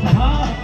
Yes, huh?